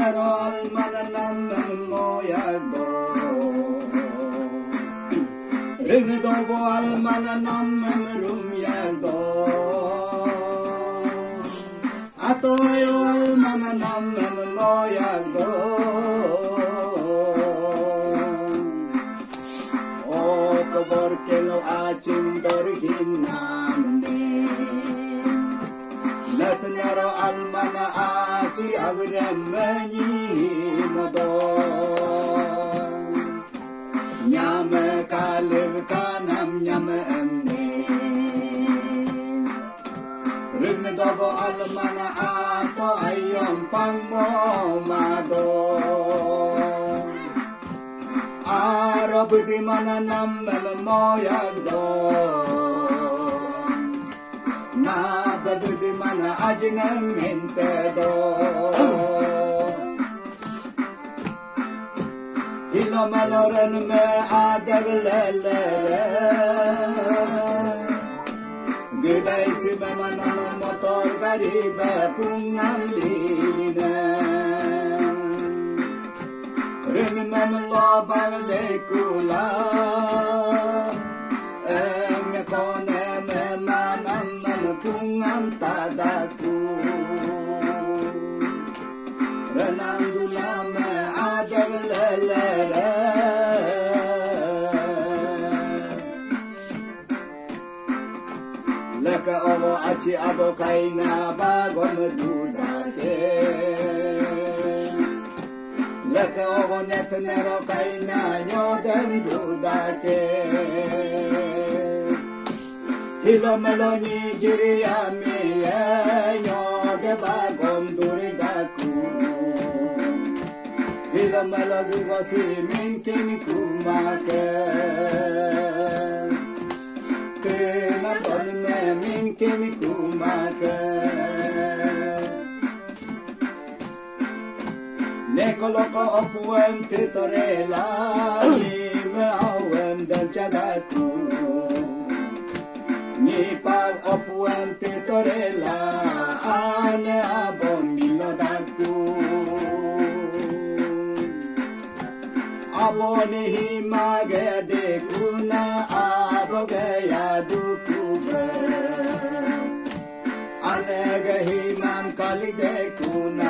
nero almana nammen moyagdo Ringdobo almana nammen rumyagdo Atoyo almana nammen moyagdo Oko borkelo achim dorginamne Latnaro almana achi avremani modo Nyame kalev kanam nyame emne Rindobo almana ato ayom pangmo mado Arab di mana nam moyagdo Na عجنا من تدور إلا ملورن ما عدب للالا قداي سيما منار مطار غريبة بونام ليلنا رنمم الله بغليكو pungam tadaku Renang me adeglelere Leka ovo achi abo kaina bagom dudake. Leka ovo net nero kaina nyodem dudake Ilam lo ni jiri ami e nyo ge ba gom duri da ku. Ilam lo li go si min kini kuma ke. Te. Ne koloko opuem titorela ni. Pag opuem titorela Ane abom milodaku Abone himage de kuna aboge ya dukuve Anege himam kalige kuna ane